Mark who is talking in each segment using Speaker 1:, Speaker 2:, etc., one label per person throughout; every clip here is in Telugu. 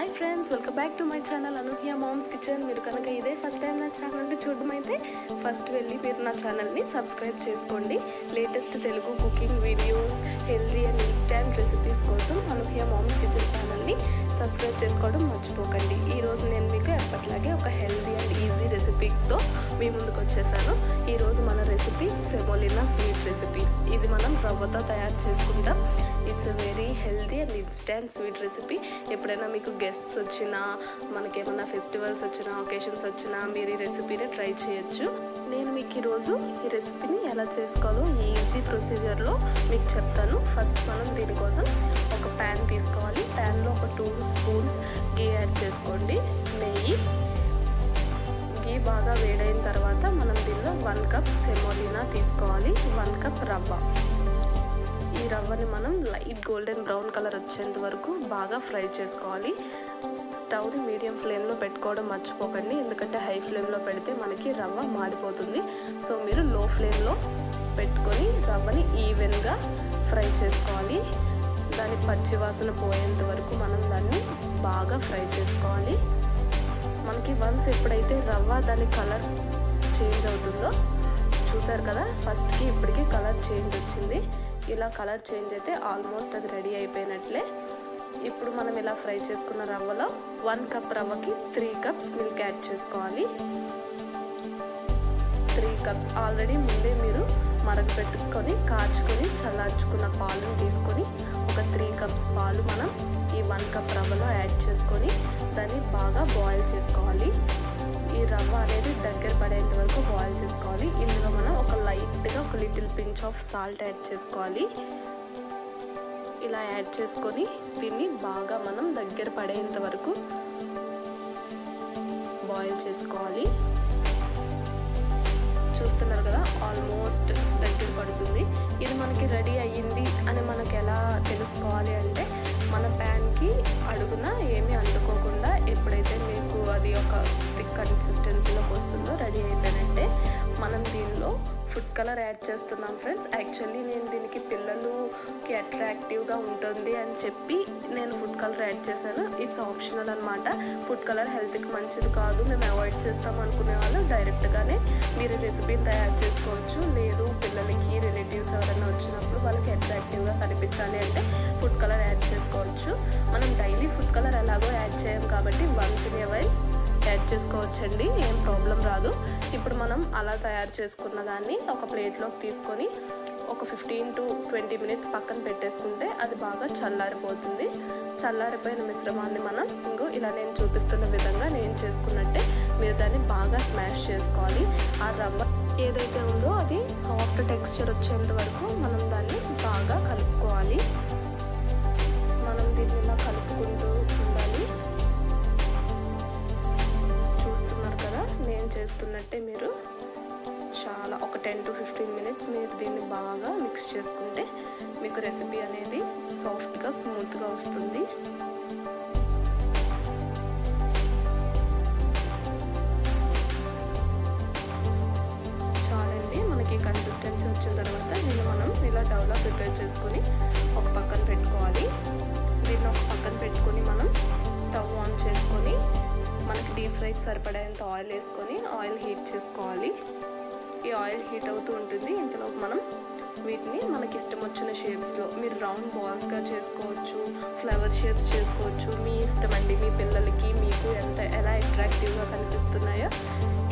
Speaker 1: Hi friends welcome back to my channel Anuhya moms kitchen మీరు కనుక ఇదే ఫస్ట్ టైం నా ఛానల్ని చూడడం అయితే ఫస్ట్ వెళ్ళి మీరు నా ఛానల్ని సబ్స్క్రైబ్ చేసుకోండి. Latest Telugu cooking videos healthy and instant recipes కోసం అనూహ్య మామ్స్ కిచెన్ ఛానల్ని సబ్స్క్రైబ్ చేసుకోవడం మర్చిపోకండి. ఈరోజు నేను మీకు ఎప్పట్లాగే ఒక హెల్దీ అండ్ ఈజీ రెసిపీతో మీ ముందుకు వచ్చేసాను. ఈరోజు మన రెసిపీ సెమోలినా స్వీట్ రెసిపీ ఇది మనం రవ్వతో తయారు చేసుకుంటాం. It's a very healthy and instant sweet recipe ఎప్పుడైనా మీకు గెస్ట్స్ వచ్చినా మనకేమైనా ఫెస్టివల్స్ వచ్చినా ఒకేషన్స్ వచ్చినా మీరు ఈ రెసిపీని ట్రై చేయొచ్చు. నేను మీకు ఈరోజు ఈ రెసిపీని ఎలా చేసుకోవాలో ఈజీ ప్రొసీజర్లో మీకు చెప్తాను. ఫస్ట్ మనం దీనికోసం ఒక ప్యాన్ తీసుకోవాలి. ప్యాన్లో ఒక టూ స్పూన్స్ గీ యాడ్ చేసుకోండి. నెయ్యి. గీ బాగా వేడైన తర్వాత మనం దీనిలో వన్ కప్ సెమోలినా తీసుకోవాలి. వన్ కప్ రవ్వ. రవ్వని మనం లైట్ గోల్డెన్ బ్రౌన్ కలర్ వచ్చేంత వరకు బాగా ఫ్రై చేసుకోవాలి. స్టవ్ని మీడియం ఫ్లేమ్లో పెట్టుకోవడం మర్చిపోకండి. ఎందుకంటే హై ఫ్లేమ్లో పెడితే మనకి రవ్వ మాడిపోతుంది. సో మీరు లో ఫ్లేమ్లో పెట్టుకొని రవ్వని ఈవెన్గా ఫ్రై చేసుకోవాలి. దాని పచ్చి వాసన పోయేంత వరకు మనం దాన్ని బాగా ఫ్రై చేసుకోవాలి. మనకి వన్స్ ఎప్పుడైతే రవ్వ దాని కలర్ చేంజ్ అవుతుందో చూసారు కదా? ఫస్ట్కి ఇప్పటికి కలర్ చేంజ్ వచ్చింది. ఇలా కలర్ చేంజ్ అయితే ఆల్మోస్ట్ అది రెడీ అయిపోయినట్లే. ఇప్పుడు మనం ఇలా ఫ్రై చేసుకున్న రవ్వలో వన్ కప్ రవ్వకి త్రీ కప్స్ మిల్క్ యాడ్ చేసుకోవాలి. త్రీ కప్స్ ఆల్రెడీ ముందే మీరు మరగపెట్టుకొని కాచుకొని చల్లార్చుకున్న పాలను తీసుకొని ఒక త్రీ కప్స్ పాలు మనం వన్ కప్ రవ్వలో యాడ్ చేసుకొని దాన్ని బాగా బాయిల్ చేసుకోవాలి. ఈ రవ్వ అనేది దగ్గర పడేంత వరకు బాయిల్ చేసుకోవాలి. ఇందులో మనం ఒక లైట్గా ఒక little pinch of salt add చేసుకోవాలి. ఇలా యాడ్ చేసుకొని దీన్ని బాగా మనం దగ్గర పడేంత వరకు బాయిల్ చేసుకోవాలి. చూస్తున్నారు కదా ఆల్మోస్ట్ దగ్గర పడుతుంది. ఇది మనకి రెడీ అయ్యింది అని మనకు ఎలా తెలుసుకోవాలి అంటే మన ప్యాన్కి అడుగున ఏమీ అంటుకోకుండా ఎప్పుడైతే మీకు అది ఒక థిక్ కన్సిస్టెన్సీలోకి వస్తుందో రెడీ అయిపోయినట్టే మనం దీనిలో ఫుడ్ కలర్ యాడ్ చేస్తున్నాం ఫ్రెండ్స్. యాక్చువల్లీ నేను దీనికి పిల్లలుకి అట్రాక్టివ్గా ఉంటుంది అని చెప్పి నేను ఫుడ్ కలర్ యాడ్ చేశాను. ఇట్స్ ఆప్షనల్ అనమాట ఫుడ్ కలర్ హెల్త్కి మంచిది కాదు. మేము అవాయిడ్ చేస్తాం అనుకునే వాళ్ళు. డైరెక్ట్గానే మీరు రెసిపీని తయారు చేసుకోవచ్చు. లేదు పిల్లలకి రిలేటివ్స్ ఎవరైనా వచ్చినప్పుడు వాళ్ళకి అట్రాక్టివ్గా కనిపించాలి అంటే ఫుడ్ కలర్ యాడ్ చేసుకోవచ్చు. మనం డైలీ ఫుడ్ కలర్ ఎలాగో యాడ్ చేయం కాబట్టి వన్స్ ఇన్ ఏ వైల్ చేసుకోవచ్చండి ఏం ప్రాబ్లం రాదు. ఇప్పుడు మనం అలా తయారు చేసుకున్న దాన్ని ఒక ప్లేట్లోకి తీసుకొని ఒక ఫిఫ్టీన్ టు ట్వంటీ మినిట్స్ పక్కన పెట్టేసుకుంటే అది బాగా చల్లారిపోతుంది. చల్లారిపోయిన మిశ్రమాన్ని మనం ఇంకో ఇలా నేను చూపిస్తున్న విధంగా నేను చేసుకున్నట్టే మీరు దాన్ని బాగా స్మాష్ చేసుకోవాలి. ఆ రవ్వ ఏదైతే ఉందో అది సాఫ్ట్ టెక్స్చర్ వచ్చేంత వరకు మనం దాన్ని బాగా కలుపుకోవాలి. మనం దీన్ని ఇలా కలుపుకుంటూ చేస్తున్నట్టే మీరు చాలా ఒక టెన్ టు ఫిఫ్టీన్ మినిట్స్ మీరు దీన్ని బాగా మిక్స్ చేసుకుంటే మీకు రెసిపీ అనేది సాఫ్ట్గా స్మూత్గా వస్తుంది. చాలండి మనకి కన్సిస్టెన్సీ వచ్చిన తర్వాత దీన్ని మనం ఇలా డౌలా ప్రిపేర్ చేసుకొని ఒక పక్కన పెట్టుకోవాలి. దీన్ని ఒక పక్కన పెట్టుకొని మనం స్టవ్ ఆన్ చేసుకొని మనకి డీప్ ఫ్రైకి సరిపడేంత ఆయిల్ వేసుకొని ఆయిల్ హీట్ చేసుకోవాలి. ఈ ఆయిల్ హీట్ అవుతూ ఉంటుంది. ఇంతలో మనం వీటిని మనకి ఇష్టం వచ్చిన షేప్స్లో మీరు రౌండ్ బాల్స్గా చేసుకోవచ్చు ఫ్లవర్ షేప్స్ చేసుకోవచ్చు మీ ఇష్టం అండి మీ పిల్లలకి మీకు ఎంత ఎలా అట్రాక్టివ్గా కనిపిస్తున్నాయో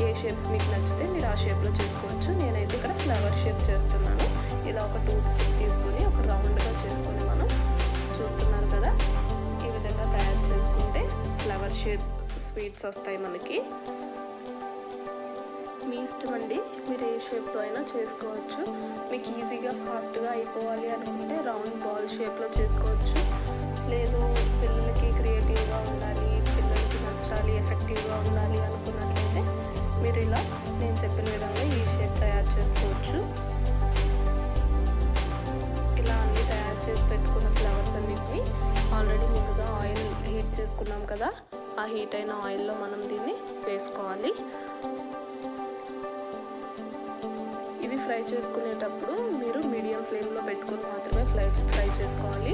Speaker 1: ఏ షేప్స్ మీకు నచ్చితే మీరు ఆ షేప్లో చేసుకోవచ్చు. నేనైతే ఇక్కడ ఫ్లవర్ షేప్ చేస్తున్నాను. ఇలా ఒక టూత్ స్టిక్ తీసుకొని ఒక రౌండ్గా చేసుకొని మనం చూస్తున్నారు కదా ఈ విధంగా తయారు చేసుకుంటే ఫ్లవర్ షేప్ స్వీట్స్ వస్తాయి మనకి. మీ ఇష్టం అండి మీరు ఏ షేప్లో అయినా చేసుకోవచ్చు. మీకు ఈజీగా ఫాస్ట్గా అయిపోవాలి అనుకుంటే రౌండ్ బాల్ షేప్లో చేసుకోవచ్చు. లేదు పిల్లలకి క్రియేటివ్గా ఉండాలి పిల్లలకి నచ్చాలి ఎఫెక్టివ్గా ఉండాలి అనుకున్నట్లయితే మీరు ఇలా నేను చెప్పిన విధంగా ఈ షేప్ తయారు చేసుకోవచ్చు. ఇలా అన్నీ తయారు చేసి పెట్టుకున్న ఫ్లవర్స్ అన్నింటినీ ఆల్రెడీ ముందుగా ఆయిల్ హీట్ చేసుకున్నాం కదా. ఆ హీట్ అయిన ఆయిల్లో మనం దీన్ని వేసుకోవాలి. ఫ్రై చేసుకునేటప్పుడు మీరు మీడియం ఫ్లేమ్లో పెట్టుకొని మాత్రమే ఫ్రై ఫ్రై చేసుకోవాలి.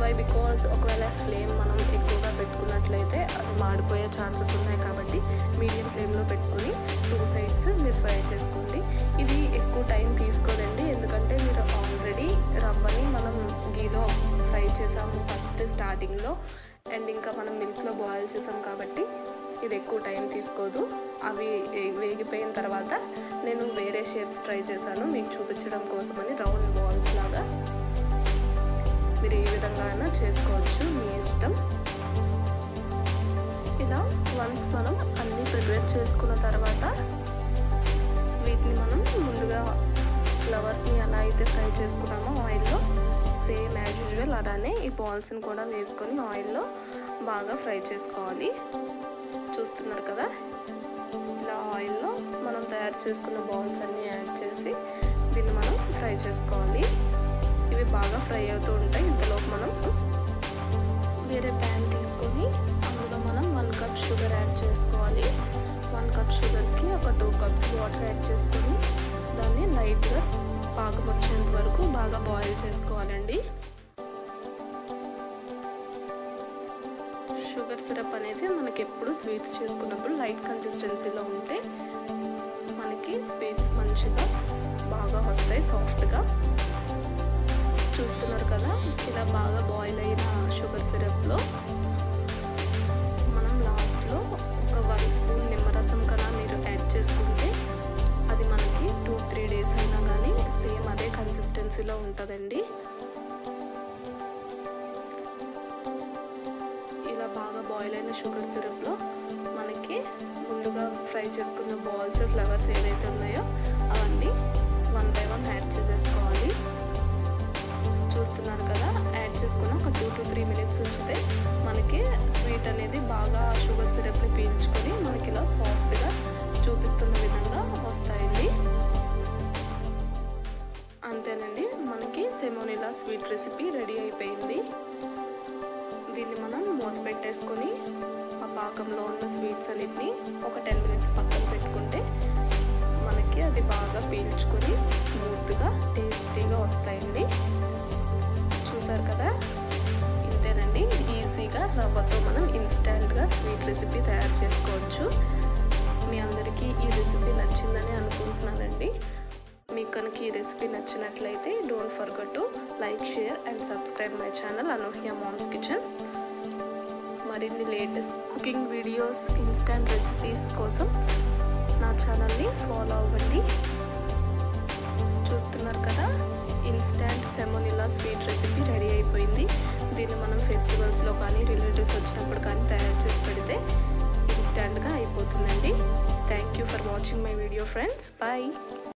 Speaker 1: వై బికాజ్ ఒకవేళ ఫ్లేమ్ మనం ఎక్కువగా పెట్టుకున్నట్లయితే మాడిపోయే ఛాన్సెస్ ఉన్నాయి కాబట్టి మీడియం ఫ్లేమ్లో పెట్టుకుని టూ సైడ్స్ మీరు ఫ్రై చేసుకోండి. ఇది ఎక్కువ టైం తీసుకోదండి. ఎందుకంటే మీరు ఆల్రెడీ రవ్వని మనం గీలో ఫ్రై చేసాము ఫస్ట్ స్టార్టింగ్లో అండ్ ఇంకా మనం మిల్క్లో బాయిల్ చేసాం కాబట్టి ఇది ఎక్కువ టైం తీసుకోదు. అవి వేగిపోయిన తర్వాత నేను వేరే షేప్స్ ట్రై చేశాను. మీకు చూపించడం కోసమని రౌండ్ బాల్స్ లాగా. మీరు ఏ విధంగా అయినా చేసుకోవచ్చు. మీ ఇష్టం. ఇలా వన్స్ మనం అన్నీ ప్రిపేర్ చేసుకున్న తర్వాత వీటిని మనం ముందుగా ఫ్లవర్స్ని ఎలా అయితే ఫ్రై చేసుకున్నామో ఆయిల్లో సేమ్ యాజ్ యూజువల్ అలానే ఈ బాల్స్ని కూడా వేసుకొని ఆయిల్లో బాగా ఫ్రై చేసుకోవాలి. చూస్తున్నారు కదా? ఇలా ఆయిల్లో మనం తయారు చేసుకున్న బాల్స్ అన్నీ యాడ్ చేసి దీన్ని మనం ఫ్రై చేసుకోవాలి. ఇవి బాగా ఫ్రై అవుతూ ఉంటాయి. ఇంతలోపు మనం వేరే ప్యాన్ తీసుకొని అందులో మనం వన్ కప్ షుగర్ యాడ్ చేసుకోవాలి. వన్ కప్ షుగర్కి ఒక టూ కప్స్ వాటర్ యాడ్ చేసుకొని దాన్ని లైట్గా పాకం వచ్చేంత వరకు బాగా బాయిల్ చేసుకోవాలండి. షుగర్ సిరప్ అనేది మనకి ఎప్పుడు స్వీట్స్ చేసుకున్నప్పుడు లైట్ కన్సిస్టెన్సీలో ఉంటే మనకి స్వీట్స్ మంచిగా బాగా వస్తాయి సాఫ్ట్గా చూస్తున్నారు కదా ఇలా బాగా బాయిల్ అయిన షుగర్ సిరప్లో మనం లాస్ట్లో ఒక వన్ స్పూన్ నిమ్మరసం కదా మీరు యాడ్ చేసుకుంటే అది మనకి టూ త్రీ డేస్ అయినా కానీ సేమ్ అదే కన్సిస్టెన్సీలో ఉంటుందండి. బాయిల్ అయిన షుగర్ సిరప్లో మనకి ముందుగా ఫ్రై చేసుకున్న బాల్స్ ఫ్లవర్స్ ఏదైతే ఉన్నాయో అవన్నీ వన్ బై వన్ యాడ్ చేసేసుకోవాలి. చూస్తున్నారు కదా యాడ్ చేసుకున్న ఒక టూ టు త్రీ మినిట్స్ ఉంచితే మనకి స్వీట్ అనేది బాగా షుగర్ సిరప్ని పీల్చుకొని మనకి ఇలా సాఫ్ట్గా చూపిస్తున్న విధంగా వస్తాయండి. అంతేనండి మనకి సెమోనిలా స్వీట్ రెసిపీ రెడీ అయిపోయింది. దీన్ని మనం మూత పెట్టేసుకొని ఆ పాకంలో ఉన్న స్వీట్స్ అన్నిటిని ఒక టెన్ మినిట్స్ పక్కన పెట్టుకుంటే మనకి అది బాగా పీల్చుకొని స్మూత్గా టేస్టీగా వస్తాయండి. చూసారు కదా? ఇంతేనండి. ఈజీగా రవ్వతో మనం ఇన్స్టెంట్గా స్వీట్ రెసిపీ తయారు చేసుకోవచ్చు. మీ అందరికీ ఈ రెసిపీ నచ్చిందని అనుకుంటున్నానండి. రెసిపీ నచ్చినట్లయితే don't forget to like share and subscribe my channel Anuhya moms kitchen. మరిన్ని latest cooking videos instant recipes కోసం నా ఛానల్ని ఫాలో అవ్వండి. చూస్తున్నారు కదా instant semolina sweet recipe ready అయిపోయింది. దీన్ని మనం ఫెస్టివల్స్లో కానీ రిలేటివ్స్ వచ్చినప్పుడు కానీ తయారు చేసి పెడితే ఇన్స్టాంట్గా అయిపోతుందండి. Thank you for watching my video friends bye